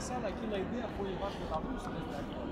sala, aquilo a ideia foi embaixo da luz, né?